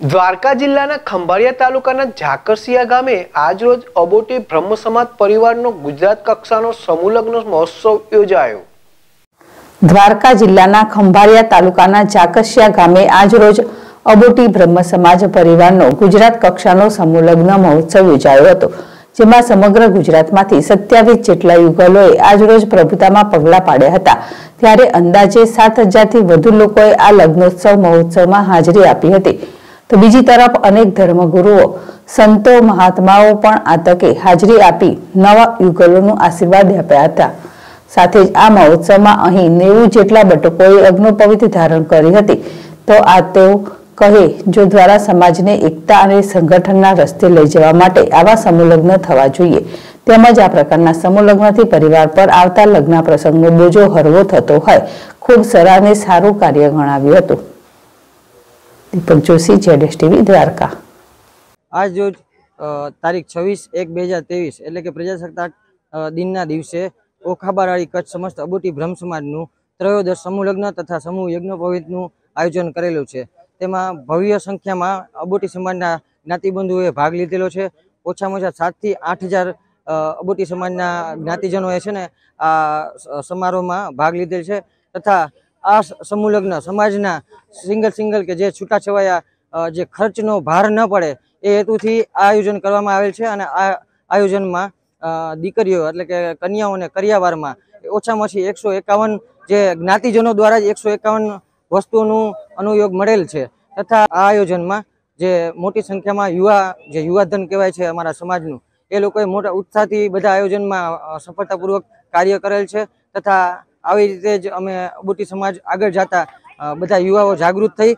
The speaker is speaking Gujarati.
દ્વારકા જિલ્લાના ખંભાળિયા તાલુકાના ઝાકરસિયા ગામે આજરોજ અબોટી બ્રહ્મ સમાજ પરિવારનો ગુજરાત કક્ષાનો સમૂહલગ્ન મહોત્સવ યોજાયો. દ્વારકા જિલ્લાના ખંભાળિયા તાલુકાના ઝાકરસિયા ગામે આજરોજ અબોટી બ્રહ્મ સમાજ પરિવારનો ગુજરાત કક્ષાનો સમૂહલગ્ન મહોત્સવ યોજાયો હતો, જેમાં સમગ્ર ગુજરાતમાંથી સત્યાવીસ જેટલા યુગલોએ આજરોજ પ્રભુતામાં પગલા પાડ્યા હતા. ત્યારે અંદાજે સાત હજારથી વધુ લોકોએ આ લગ્નોત્સવ મહોત્સવમાં હાજરી આપી હતી. તો બીજી તરફ અનેક ધર્મગુરુઓ, સંતો, મહાત્માઓ પણ આ તકે હાજરી આપી નવા યુગલોનું આશીર્વાદ આપ્યા હતા. સાથે જ આ મહોત્સવમાં અહીં નેવું જેટલા બટકોએ અગ્નોપવિત ધારણ કરી હતી, તો આ તેઓ કહે, જો દ્વારા સમાજને એકતા અને સંગઠનના રસ્તે લઈ જવા માટે આવા સમૂહલગ્ન થવા જોઈએ. તેમજ આ પ્રકારના સમૂહલગ્નથી પરિવાર પર આવતા લગ્ન પ્રસંગનો બોજો હળવો થતો હોય, ખૂબ સરાહને સારું કાર્ય ગણાવ્યું હતું. દીપક જોશી જેડેશ ટીવી દ્વારકા. આજ રોજ તારીખ છવ્વીસ એક બે હજાર ત્રેવીસ, એટલે કે પ્રજાસત્તાક દિનના દિવસે ઓખાબારાળી કચ્છ સમસ્ત અબોટી બ્રહ્મ સમાજનું ત્રયોદશ સમૂહ લગ્ન તથા સમૂહ યજ્ઞોપવિતનું આયોજન કરેલું છે. તેમાં ભવ્ય સંખ્યામાં અબોટી સમાજના જ્ઞાતિબંધુઓએ ભાગ લીધેલો છે. ઓછામાં ઓછા સાતથી આઠ હજાર અબોટી સમાજના જ્ઞાતિજનોએ છે ને આ સમારોહમાં ભાગ લીધેલ છે. તથા આ સ- સમૂહ સમાજના સિંગલ સિંગલ કે જે છૂટાછવાયા જે ખર્ચનો ભાર ન પડે, એ હેતુથી આ આયોજન કરવામાં આવેલ છે અને આ આયોજનમાં દીકરીઓ એટલે કે કન્યાઓને કરિયાવારમાં ઓછામાં ઓછી એકસો એકાવન જે જ્ઞાતિજનો દ્વારા જ એકસો એકાવન વસ્તુઓનું અનુયોગ મળેલ છે. તથા આ આયોજનમાં જે મોટી સંખ્યામાં યુવા, જે યુવાધન કહેવાય છે અમારા સમાજનું, એ લોકોએ મોટા ઉત્સાહથી બધા આયોજનમાં સફળતાપૂર્વક કાર્ય કરેલ છે. તથા આવી રીતે જ અમે બુટી સમાજ આગળ જતા બધા યુવાઓ જાગૃત થઈ